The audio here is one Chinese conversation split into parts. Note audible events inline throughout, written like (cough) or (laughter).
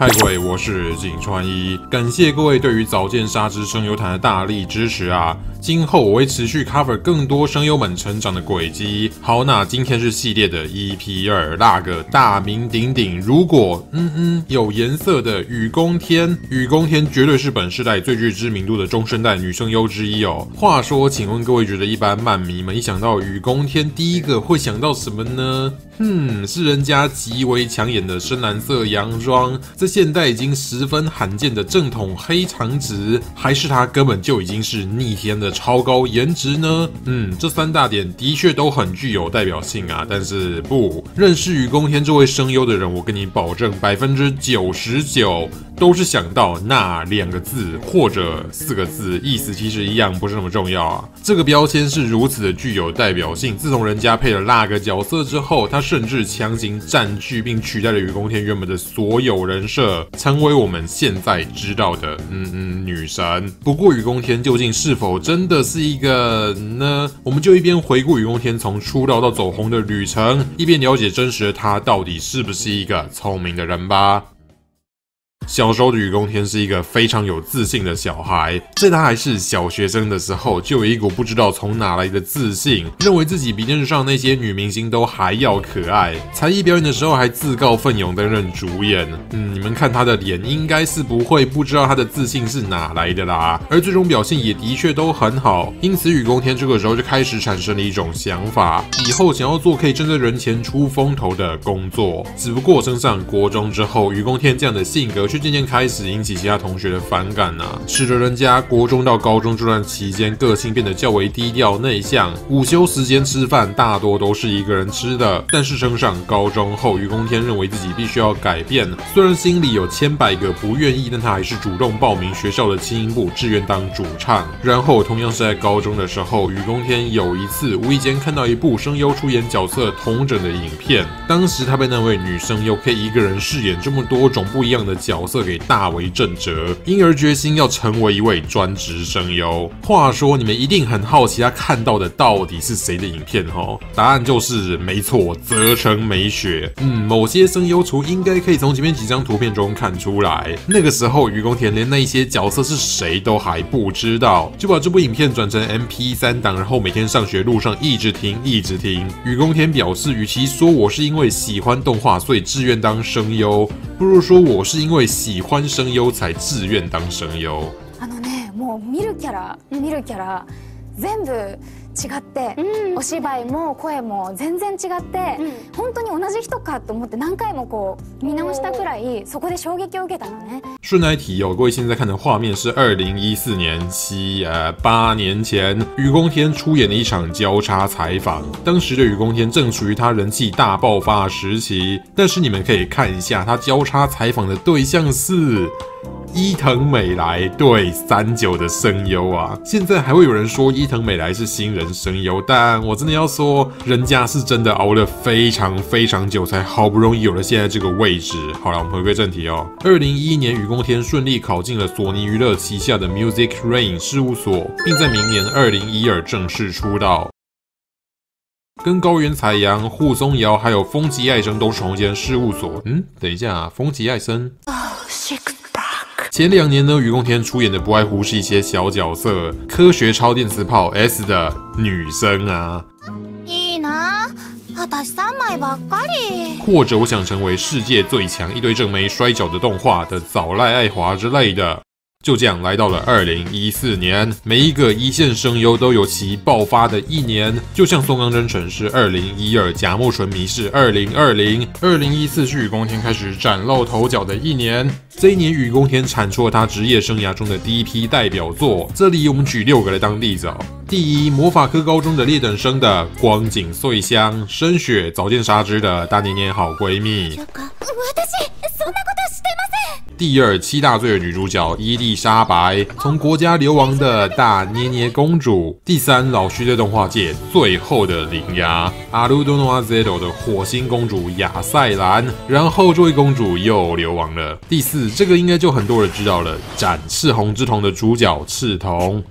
嗨，各位，我是井川一，感谢各位对于早见沙之声优坛的大力支持啊！今后我会持续 cover 更多声优们成长的轨迹。好，那今天是系列的 EP 二，那个大名鼎鼎，如果嗯嗯有颜色的雨宫天，雨宫天绝对是本世代最具知名度的中生代女声优之一哦。话说，请问各位觉得一般漫迷们一想到雨宫天，第一个会想到什么呢？嗯，是人家极为抢眼的深蓝色洋装，这现代已经十分罕见的正统黑长直，还是他根本就已经是逆天的超高颜值呢？嗯，这三大点的确都很具有代表性啊。但是不认识雨宫天这位声优的人，我跟你保证，百分之九十九都是想到那两个字或者四个字，意思其实一样，不是那么重要啊。这个标签是如此的具有代表性，自从人家配了那个角色之后，他。甚至强行占据并取代了雨宫天原本的所有人设，成为我们现在知道的嗯嗯女神。不过雨宫天究竟是否真的是一个呢？我们就一边回顾雨宫天从出道到走红的旅程，一边了解真实的他到底是不是一个聪明的人吧。小时候的雨宫天是一个非常有自信的小孩，在他还是小学生的时候，就有一股不知道从哪来的自信，认为自己比电视上那些女明星都还要可爱。才艺表演的时候还自告奋勇担任主演。嗯，你们看他的脸，应该是不会不知道他的自信是哪来的啦。而最终表现也的确都很好，因此雨宫天这个时候就开始产生了一种想法，以后想要做可以站在人前出风头的工作。只不过升上国中之后，雨宫天这样的性格却。渐渐开始引起其他同学的反感呐，使得人家国中到高中这段期间个性变得较为低调内向，午休时间吃饭大多都是一个人吃的。但是升上高中后，于宫天认为自己必须要改变，虽然心里有千百个不愿意，但他还是主动报名学校的轻音部，志愿当主唱。然后同样是在高中的时候，于宫天有一次无意间看到一部声优出演角色同整的影片，当时他被那位女生又可以一个人饰演这么多种不一样的角。色给大为震折，因而决心要成为一位专职声优。话说，你们一定很好奇他看到的到底是谁的影片哈？答案就是没错，泽城美雪。嗯，某些声优厨应该可以从前面几张图片中看出来。那个时候，愚公田连那些角色是谁都还不知道，就把这部影片转成 MP3 档，然后每天上学路上一直听，一直听。愚公田表示，与其说我是因为喜欢动画所以志愿当声优，不如说我是因为。喜欢声优才自愿当声优。あのね、もう見るキャラ、見るキャラ全部 違って、お芝居も声も全然違って、本当に同じ人かと思って何回もこう見直したくらいそこで衝撃を受けたのね。顺带提哦，各位现在看的画面是二零一四年七呃八年前，雨宫天出演的一场交叉采访。当时的雨宫天正处于他人气大爆发时期，但是你们可以看一下，他交叉采访的对象是。伊藤美来对三九的声优啊，现在还会有人说伊藤美来是新人声优，但我真的要说，人家是真的熬了非常非常久，才好不容易有了现在这个位置。好了，我们回归正题哦。二零一一年，雨宫天顺利考进了索尼娱乐旗下的 Music Rain 事务所，并在明年二零一二正式出道。跟高原彩阳、户松遥还有风吉爱生都是同一间事务所。嗯，等一下，丰吉爱生。前两年呢，于公天出演的不外乎是一些小角色，科学超电磁炮 S 的女生啊，或者我想成为世界最强一堆正妹摔跤的动画的早濑爱华之类的。就这样来到了二零一四年，每一个一线声优都有其爆发的一年。就像松冈真澄是二零一二，甲木纯迷是二零二零，二零一四是雨宫天开始崭露头角的一年。这一年，雨宫天产出了他职业生涯中的第一批代表作。这里我们举六个来当例子哦。第一，魔法科高中的劣等生的光景穗香，深雪早见沙织的大年年好闺蜜。第二，七大罪的女主角伊丽莎白，从国家流亡的大捏捏公主。第三，老徐在动画界最后的灵牙阿鲁多诺阿 z 的火星公主亚塞兰。然后这位公主又流亡了。第四，这个应该就很多人知道了，斩赤红之瞳的主角赤瞳。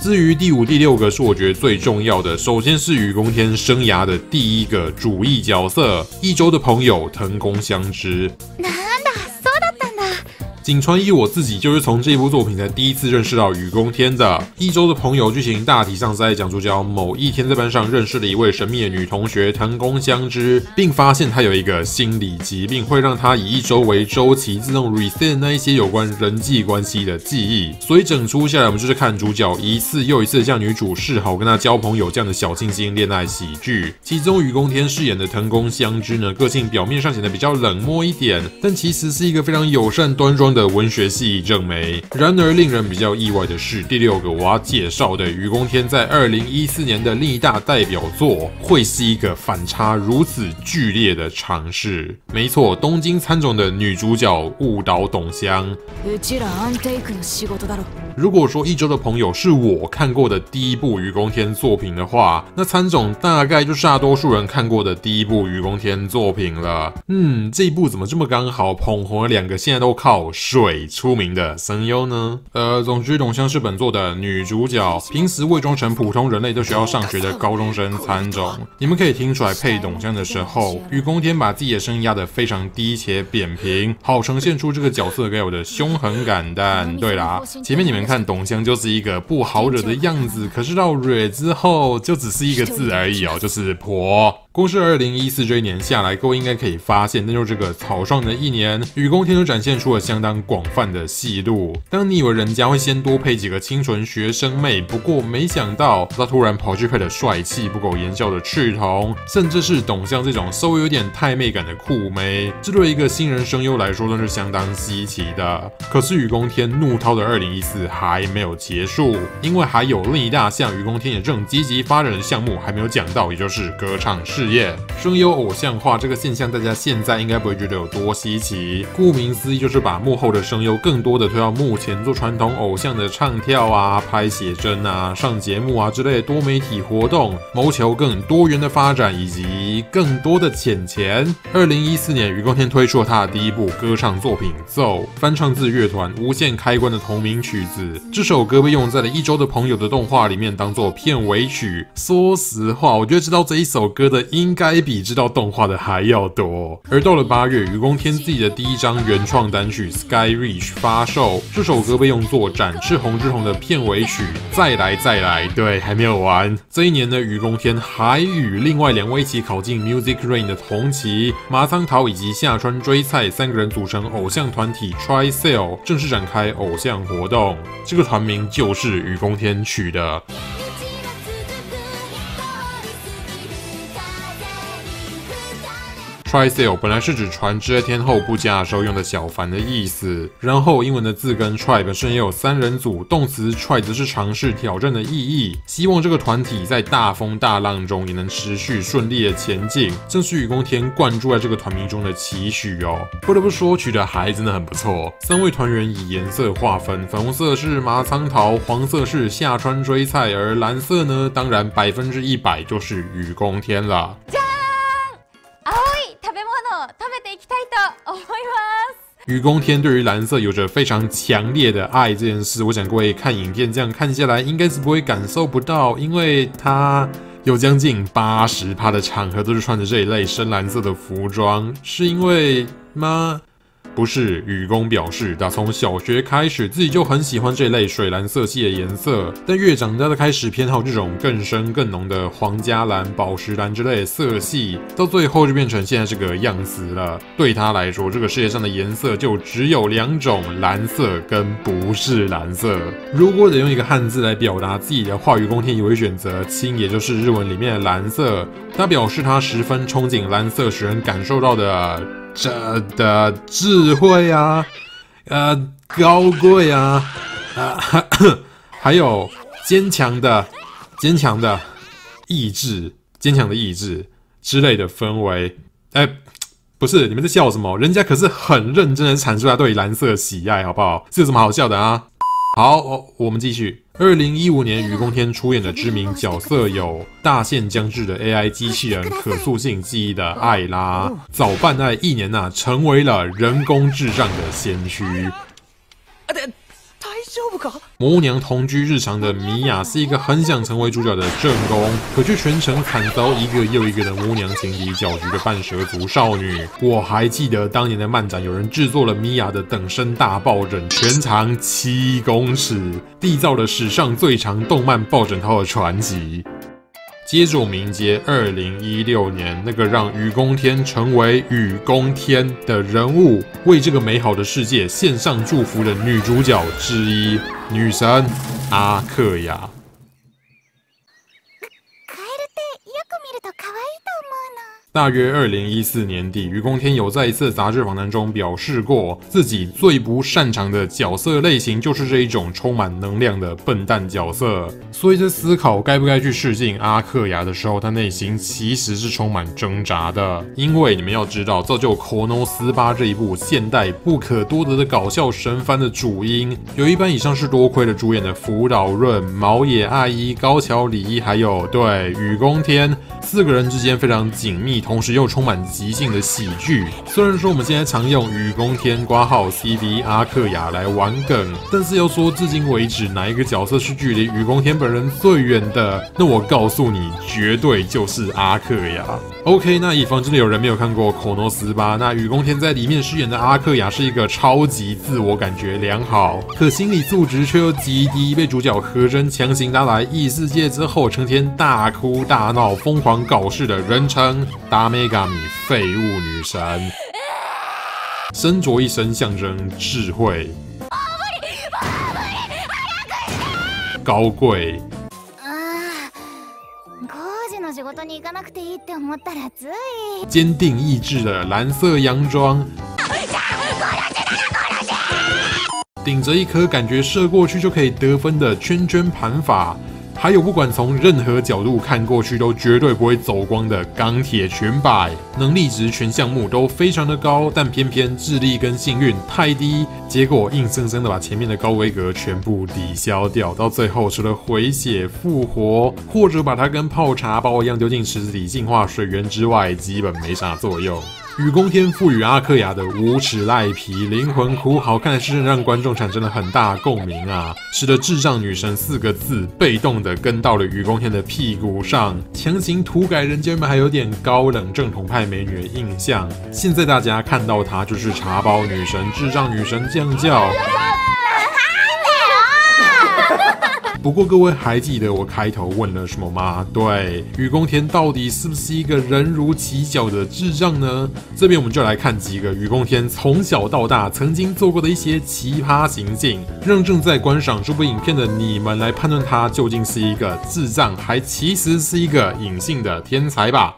至于第五、第六个是我觉得最重要的，首先是雨宫天生涯的第一个主义角色，一周的朋友藤宫香知。井川一我自己就是从这部作品才第一次认识到雨宫天的。一周的朋友剧情大体上在讲主角某一天在班上认识了一位神秘的女同学藤宫香织，并发现她有一个心理疾病，会让她以一周为周期自动 reset 那一些有关人际关系的记忆。所以整出下来，我们就是看主角一次又一次向女主示好，跟她交朋友这样的小清新恋爱喜剧。其中雨宫天饰演的藤宫香织呢，个性表面上显得比较冷漠一点，但其实是一个非常友善端庄的。的文学系正美。然而，令人比较意外的是，第六个我要介绍的愚公天在二零一四年的另一大代表作，会是一个反差如此剧烈的尝试。没错，东京参种的女主角误导董香。如果说一周的朋友是我看过的第一部愚公天作品的话，那参总大概就是大多数人看过的第一部愚公天作品了。嗯，这一部怎么这么刚好捧红了两个现在都靠水出名的声优呢？呃，总之董香是本作的女主角，平时伪装成普通人类都需要上学的高中生参总。你们可以听出来配董香的时候，雨公天把自己的声音压得非常低且扁平，好呈现出这个角色该有的凶狠感。但对啦，前面你们。看董香就是一个不好惹的样子，可是到蕊之后就只是一个字而已哦，就是婆。公是二零一四这一年下来，各位应该可以发现，那就是这个草创的一年，雨宫天都展现出了相当广泛的戏路。当你以为人家会先多配几个清纯学生妹，不过没想到他突然跑去配了帅气不苟言笑的赤瞳，甚至是董香这种稍微有点太妹感的酷妹，这对一个新人声优来说都是相当稀奇的。可是雨宫天怒涛的二零一四还没有结束，因为还有另一大项雨宫天也正积极发展的项目还没有讲到，也就是歌唱事。业声优偶像化这个现象，大家现在应该不会觉得有多稀奇。顾名思义，就是把幕后的声优更多的推到幕前，做传统偶像的唱跳啊、拍写真啊、上节目啊之类的多媒体活动，谋求更多元的发展以及更多的钱钱。二零一四年，于光天推出了他的第一部歌唱作品《奏》，翻唱自乐团无限开关的同名曲子。这首歌被用在了一周的朋友的动画里面，当做片尾曲。说实话，我觉得知道这一首歌的。应该比知道动画的还要多。而到了八月，雨宫天自己的第一张原创单曲《Sky Reach》发售，这首歌被用作《展翅红之红》的片尾曲。再来再来，对，还没有完。这一年呢，雨宫天还与另外两位一起考进 Music Rain 的同期麻仓桃以及下川追菜三个人组成偶像团体 Try Cell，正式展开偶像活动。这个团名就是雨宫天取的。Try sail 本来是指船只在天后不佳的时候用的小帆的意思，然后英文的字根 try 本身也有三人组，动词 try 则是尝试挑战的意义，希望这个团体在大风大浪中也能持续顺利的前进，正是雨宫天灌注在这个团名中的期许哦。不得不说，取的还真的很不错。三位团员以颜色划分，粉红色是麻仓桃，黄色是下川追菜，而蓝色呢，当然百分之一百就是雨宫天了了。愚公天对于蓝色有着非常强烈的爱这件事，我想各位看影片这样看下来，应该是不会感受不到，因为他有将近八十趴的场合都是穿着这一类深蓝色的服装，是因为吗？不是，雨宫表示，打从小学开始，自己就很喜欢这类水蓝色系的颜色，但越长大的开始偏好这种更深更浓的皇家蓝、宝石蓝之类的色系，到最后就变成现在这个样子了。对他来说，这个世界上的颜色就只有两种，蓝色跟不是蓝色。如果得用一个汉字来表达自己的话，雨宫天也会选择青，也就是日文里面的蓝色。他表示他十分憧憬蓝色使人感受到的。这的智慧啊，呃，高贵啊，啊，(coughs) 还有坚强的、坚强的意志、坚强的意志之类的氛围。哎，不是，你们在笑什么？人家可是很认真的阐述他对蓝色喜爱，好不好？是有什么好笑的啊？好，我我们继续。二零一五年，于公天出演的知名角色有大限将至的 AI 机器人可塑性记忆的艾拉，早办爱一年呐，成为了人工智障的先驱。魔娘同居日常的米娅是一个很想成为主角的正宫，可却全程惨遭一个又一个的魔娘情敌搅局的半蛇族少女。我还记得当年的漫展，有人制作了米娅的等身大抱枕，全长七公尺，缔造了史上最长动漫抱枕套的传奇。接着我迎接二零一六年那个让雨宫天成为雨宫天的人物，为这个美好的世界献上祝福的女主角之一，女神阿克雅。大约二零一四年底，余宫天有在一次杂志访谈中表示过，自己最不擅长的角色类型就是这一种充满能量的笨蛋角色。所以在思考该不该去试镜阿克亚的时候，他内心其实是充满挣扎的。因为你们要知道，造就《k o n o 斯巴》这一部现代不可多得的搞笑神番的主因，有一半以上是多亏了主演的福岛润、毛野爱一、高桥李依，还有对雨宫天四个人之间非常紧密。同时又充满即兴的喜剧。虽然说我们现在常用雨宫天挂号 CV 阿克雅来玩梗，但是要说至今为止哪一个角色是距离雨宫天本人最远的，那我告诉你，绝对就是阿克雅。OK，那以防真的有人没有看过《口诺斯吧，那雨宫天在里面饰演的阿克雅是一个超级自我感觉良好，可心理素质却又极低，被主角和真强行拉来异世界之后，成天大哭大闹、疯狂搞事的人称。达美嘎米废物女神，身着一身象征智慧、高贵、坚定意志的蓝色洋装，顶着一颗感觉射过去就可以得分的圈圈盘法。还有，不管从任何角度看过去，都绝对不会走光的钢铁全摆，能力值全项目都非常的高，但偏偏智力跟幸运太低，结果硬生生的把前面的高规格全部抵消掉，到最后除了回血复活，或者把它跟泡茶包一样丢进池子里净化水源之外，基本没啥作用。雨宫天赋予阿克雅的无耻赖皮灵魂哭好，看来是让观众产生了很大共鸣啊，使得智障女神四个字被动的跟到了雨宫天的屁股上，强行涂改人家们还有点高冷正统派美女的印象。现在大家看到她就是茶包女神、智障女神这样叫。不过各位还记得我开头问了什么吗？对，雨宫田到底是不是一个人如其角的智障呢？这边我们就来看几个雨宫田从小到大曾经做过的一些奇葩行径，让正在观赏这部影片的你们来判断他究竟是一个智障，还其实是一个隐性的天才吧。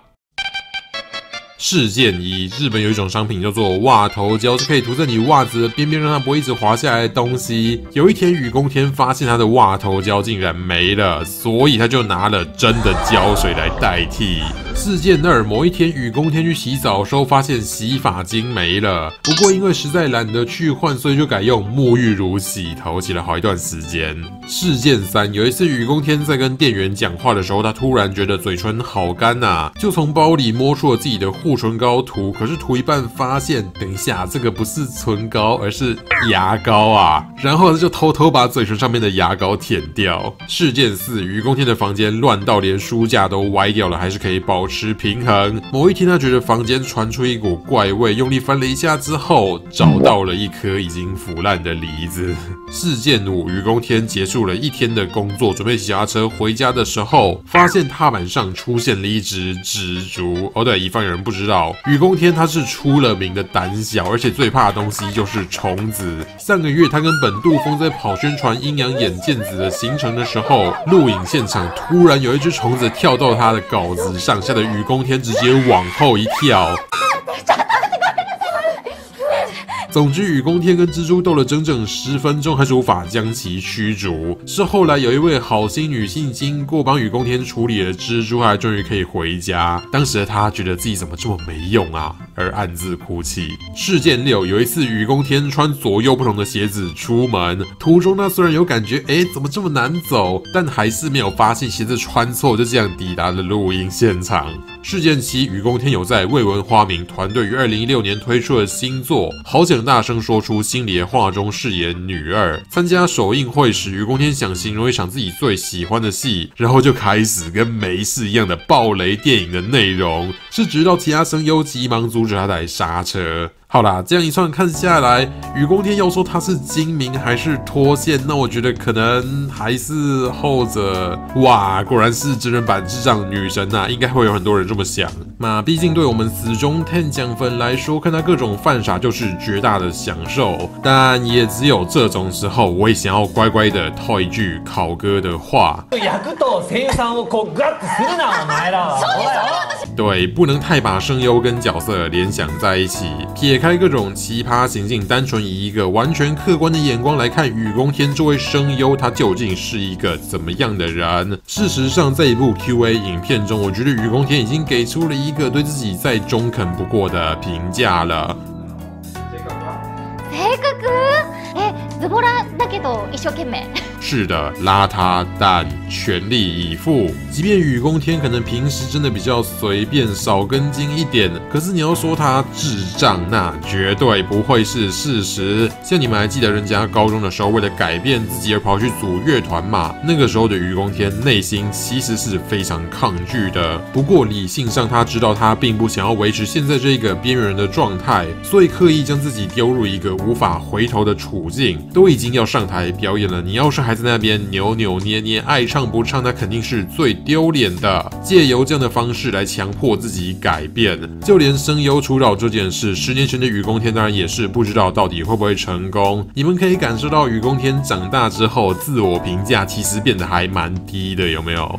事件一：日本有一种商品叫做袜头胶，是可以涂在你袜子的边边，让它不会一直滑下来的东西。有一天，雨宫天发现他的袜头胶竟然没了，所以他就拿了真的胶水来代替。事件二：某一天，雨宫天去洗澡的时候，发现洗发精没了。不过因为实在懒得去换，所以就改用沐浴乳洗头，洗了好一段时间。事件三：有一次，雨宫天在跟店员讲话的时候，他突然觉得嘴唇好干呐，就从包里摸出了自己的护唇膏涂，可是涂一半发现，等一下，这个不是唇膏，而是牙膏啊！然后他就偷偷把嘴唇上面的牙膏舔掉。事件四：雨宫天的房间乱到连书架都歪掉了，还是可以保。持平衡。某一天，他觉得房间传出一股怪味，用力翻了一下之后，找到了一颗已经腐烂的梨子。(laughs) 事件五：愚公天结束了一天的工作，准备骑车回家的时候，发现踏板上出现了一只蜘蛛。哦，对，以防有人不知道，愚公天他是出了名的胆小，而且最怕的东西就是虫子。上个月，他跟本杜峰在跑宣传阴阳眼剑子的行程的时候，录影现场突然有一只虫子跳到他的稿子上，吓得愚公天直接往后一跳。总之，雨宫天跟蜘蛛斗了整整十分钟，还是无法将其驱逐。是后来有一位好心女性经过帮雨宫天处理了蜘蛛，还终于可以回家。当时的他觉得自己怎么这么没用啊，而暗自哭泣。事件六，有一次雨宫天穿左右不同的鞋子出门，途中他虽然有感觉，哎，怎么这么难走，但还是没有发现鞋子穿错，就这样抵达了录音现场。事件七，雨宫天有在未闻花名团队于二零一六年推出的新作《好想大声说出心里的话》中饰演女二。参加首映会时，雨宫天想形容一场自己最喜欢的戏，然后就开始跟没事一样的暴雷电影的内容，是直到其他声优急忙阻止他来刹车。好啦，这样一串看下来，雨宫天要说他是精明还是脱线，那我觉得可能还是后者。哇，果然是真人版智障女神呐，应该会有很多人这么想。那毕竟对我们死忠 Ten 奖粉来说，看他各种犯傻就是绝大的享受。但也只有这种时候，我也想要乖乖的套一句考哥的话。(laughs) 对，不能太把声优跟角色联想在一起，撇开各种奇葩行径，单纯以一个完全客观的眼光来看雨宫天这位声优，他究竟是一个怎么样的人？事实上，在一部 Q&A 影片中，我觉得雨宫天已经给出了一个对自己再中肯不过的评价了。ズボラだけど一生懸命。是的，邋遢但全力以赴。即便雨宫天可能平时真的比较随便，少根筋一点，可是你要说他智障，那绝对不会是事实。像你们还记得人家高中的时候，为了改变自己而跑去组乐团嘛？那个时候的雨宫天内心其实是非常抗拒的。不过理性上，他知道他并不想要维持现在这个边缘人的状态，所以刻意将自己丢入一个无法回头的处境。都已经要上 上台表演了，你要是还在那边扭扭捏捏，爱唱不唱，那肯定是最丢脸的。借由这样的方式来强迫自己改变，就连声优出道这件事，十年前的雨宫天当然也是不知道到底会不会成功。你们可以感受到雨宫天长大之后，自我评价其实变得还蛮低的，有没有？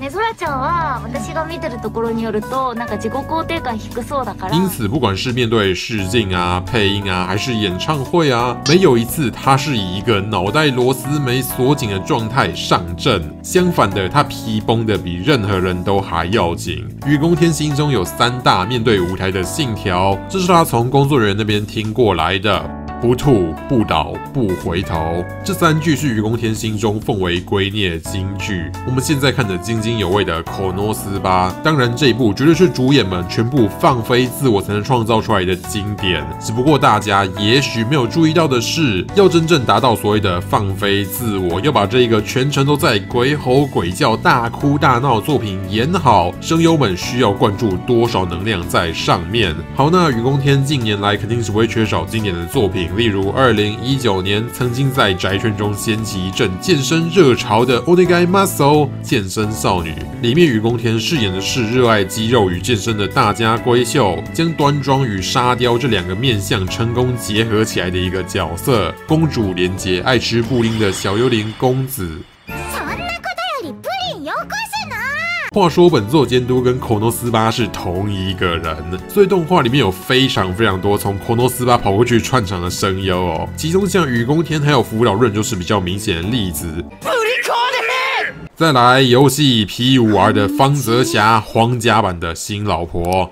因此，不管是面对试镜啊、配音啊，还是演唱会啊，没有一次他是以。一个脑袋螺丝没锁紧的状态上阵，相反的，他皮绷得比任何人都还要紧。雨宫天心中有三大面对舞台的信条，这是他从工作人员那边听过来的。不吐不倒不回头，这三句是愚公天心中奉为圭臬的金句。我们现在看得津津有味的口诺斯吧，当然这一部绝对是主演们全部放飞自我才能创造出来的经典。只不过大家也许没有注意到的是，要真正达到所谓的放飞自我，要把这一个全程都在鬼吼鬼叫、大哭大闹作品演好，声优们需要灌注多少能量在上面？好，那愚公天近年来肯定是不会缺少经典的作品。例如，二零一九年曾经在宅圈中掀起一阵健身热潮的《Onegai Muscle》健身少女，里面雨宫天饰演的是热爱肌肉与健身的大家闺秀，将端庄与沙雕这两个面相成功结合起来的一个角色。公主连接爱吃布丁的小幽灵公子。话说本作监督跟口诺斯巴是同一个人，所以动画里面有非常非常多从口诺斯巴跑过去串场的声优哦，其中像雨宫天还有福岛润就是比较明显的例子。再来游戏 P 五 R 的方泽霞皇家版的新老婆。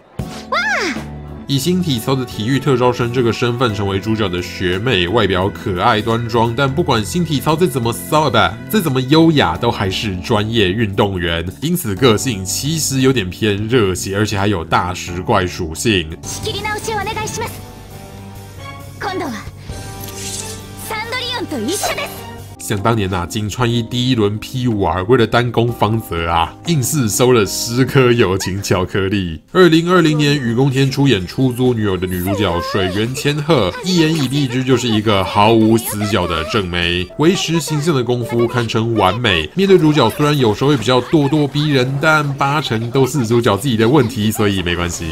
以新体操的体育特招生这个身份成为主角的学妹，外表可爱端庄，但不管新体操再怎么骚吧，再怎么优雅，都还是专业运动员，因此个性其实有点偏热血，而且还有大石怪属性。想当年呐，井川一第一轮 P 五 R 为了单攻方泽啊，硬是收了十颗友情巧克力。二零二零年，雨宫天出演《出租女友》的女主角水原千鹤，一言以蔽之就是一个毫无死角的正妹，维持形象的功夫堪称完美。面对主角，虽然有时候会比较咄咄逼人，但八成都是主角自己的问题，所以没关系。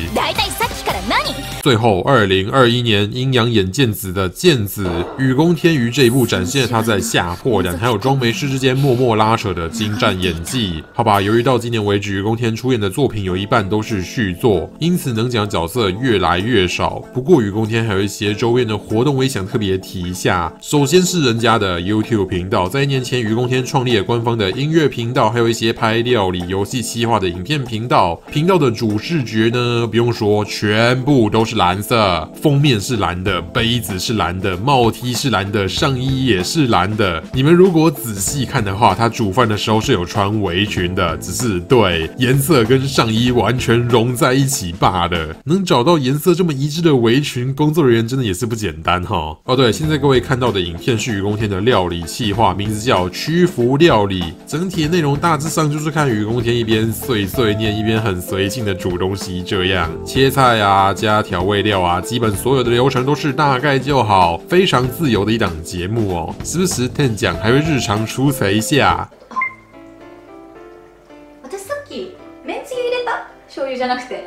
最后，二零二一年阴阳眼剑子的剑子雨宫天于这一部展现了他在下破染 (laughs) 还有装没事之间默默拉扯的精湛演技。好吧，由于到今年为止雨宫天出演的作品有一半都是续作，因此能讲角色越来越少。不过雨宫天还有一些周边的活动，我也想特别提一下。首先是人家的 YouTube 频道，在一年前雨宫天创立了官方的音乐频道，还有一些拍料理、游戏企划的影片频道。频道的主视觉呢，不用说。全部都是蓝色，封面是蓝的，杯子是蓝的，帽 T 是蓝的，上衣也是蓝的。你们如果仔细看的话，他煮饭的时候是有穿围裙的，只是对颜色跟上衣完全融在一起罢了。能找到颜色这么一致的围裙，工作人员真的也是不简单哈。哦，对，现在各位看到的影片是愚公天的料理企划，名字叫屈服料理，整体内容大致上就是看愚公天一边碎碎念，一边很随性的煮东西，这样切菜啊，加调味料啊，基本所有的流程都是大概就好，非常自由的一档节目哦。时不时 Ten 讲还会日常出彩一下。私さっきめんつゆ入れた醤油じゃなくて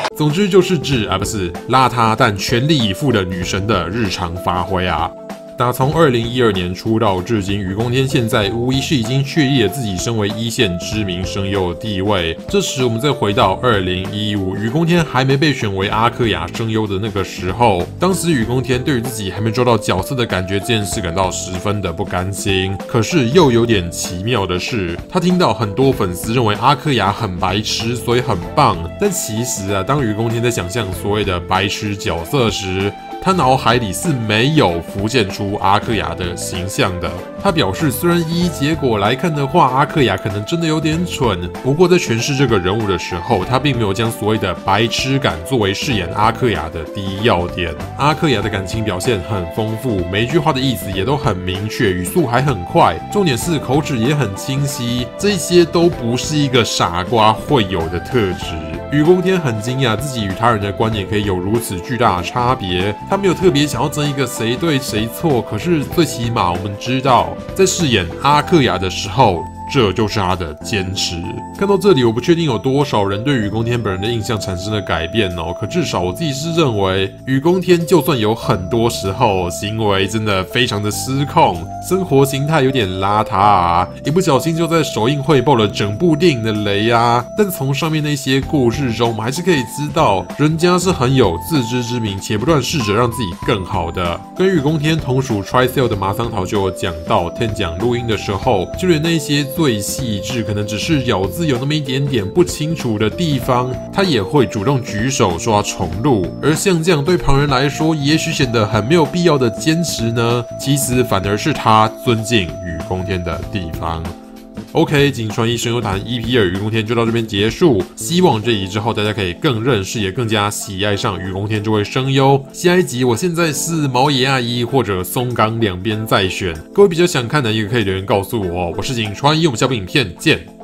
(laughs) 总之就是指啊，不是邋遢但全力以赴的女神的日常发挥啊。 打从二零一二年出道至今，雨宫天现在无疑是已经确立了自己身为一线知名声优的地位。这时，我们再回到二零一五，雨宫天还没被选为阿克雅声优的那个时候，当时雨宫天对于自己还没抓到角色的感觉这件事感到十分的不甘心。可是又有点奇妙的是，他听到很多粉丝认为阿克雅很白痴，所以很棒。但其实啊，当雨宫天在想象所谓的白痴角色时，他脑海里是没有浮现出阿克雅的形象的。他表示，虽然依结果来看的话，阿克雅可能真的有点蠢，不过在诠释这个人物的时候，他并没有将所谓的白痴感作为饰演阿克雅的第一要点。阿克雅的感情表现很丰富，每一句话的意思也都很明确，语速还很快，重点是口齿也很清晰，这些都不是一个傻瓜会有的特质。雨宫天很惊讶，自己与他人的观点可以有如此巨大的差别。他没有特别想要争一个谁对谁错，可是最起码我们知道，在饰演阿克雅的时候。这就是他的坚持。看到这里，我不确定有多少人对雨宫天本人的印象产生了改变哦。可至少我自己是认为，雨宫天就算有很多时候行为真的非常的失控，生活形态有点邋遢啊，一不小心就在首映会爆了整部电影的雷啊。但从上面那些故事中，我们还是可以知道，人家是很有自知之明，且不断试着让自己更好的。跟雨宫天同属 Try Cell 的麻桑桃就有讲到，天讲录音的时候，就连那些。最细致，可能只是咬字有那么一点点不清楚的地方，他也会主动举手说要重录。而像这样对旁人来说，也许显得很没有必要的坚持呢，其实反而是他尊敬与奉天的地方。OK，井川一声优谈 EP 二雨宫天就到这边结束。希望这一之后大家可以更认识，也更加喜爱上雨宫天这位声优。下一集我现在是毛野阿姨或者松冈两边再选，各位比较想看的，也可以留言告诉我。我是井川一，我们下部影片见。